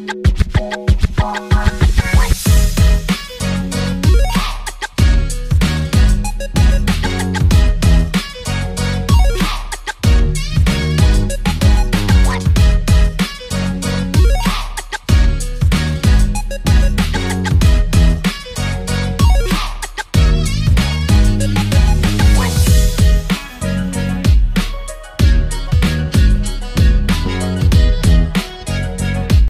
Oh.